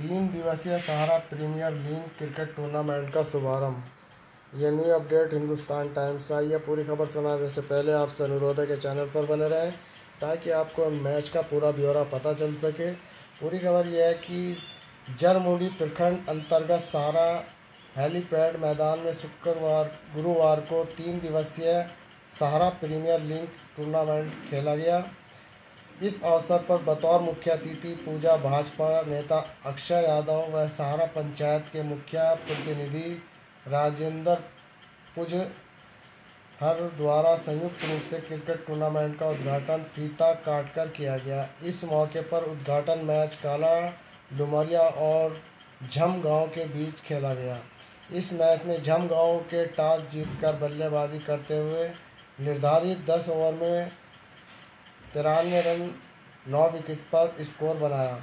तीन दिवसीय Sahara premier league cricket tournament का शुभारंभ। ये न्यू अपडेट हिंदुस्तान टाइम्स से आई है। पूरी खबर सुनाने से पहले आपसे अनुरोध है कि चैनल पर बने रहें, ताकि आपको मैच का पूरा ब्यौरा पता चल सके। पूरी खबर यह है कि जरमुंडी प्रखंड अंतर्गत सहारा हेलीपैड मैदान में शुक्रवार, गुरुवार को तीन दिवसीय सहारा प्रीमियर लीग टूर्नामेंट खेला गया। इस अवसर पर बतौर मुख्य अतिथि, पूजा, भाजपा नेता अक्षय यादव व सहारा पंचायत के मुखिया प्रतिनिधि राजेंद्र पुज हर द्वारा संयुक्त रूप से क्रिकेट टूर्नामेंट का उद्घाटन फीता काटकर किया गया। इस मौके पर उद्घाटन मैच काला डुमरिया और झम गाँव के बीच खेला गया। इस मैच में झम गाँव के टॉस जीतकर बल्लेबाजी करते हुए निर्धारित दस ओवर में तिरानवे रन नौ विकेट पर स्कोर बनाया।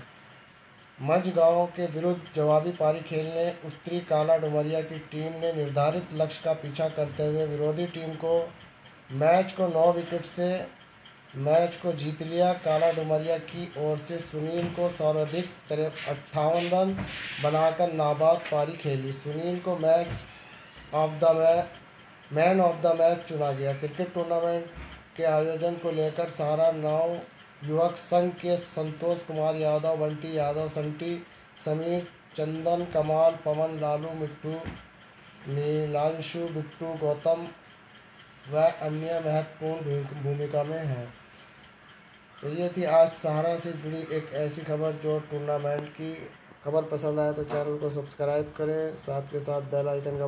गाँव के विरुद्ध जवाबी पारी खेलने उत्तरी काला डुमरिया की टीम ने निर्धारित लक्ष्य का पीछा करते हुए विरोधी टीम को मैच को नौ विकेट से मैच को जीत लिया। काला डुमरिया की ओर से सुनील को सर्वाधिक तिरप अट्ठावन रन बनाकर नाबाद पारी खेली। सुनील को match of the man of the match चुना गया। क्रिकेट टूर्नामेंट के आयोजन को लेकर सहारा नौ युवक संघ के संतोष कुमार यादव, बंटी यादव, संटी, समीर, चंदन, कमाल, पवन, लालू, मिट्टू, नीलांशु, बिट्टू, गौतम व अन्य महत्वपूर्ण भूमिका में हैं। तो ये थी आज सहारा से जुड़ी एक ऐसी खबर जो टूर्नामेंट की खबर पसंद आए तो चैनल को सब्सक्राइब करें, साथ के साथ बेल आइकन का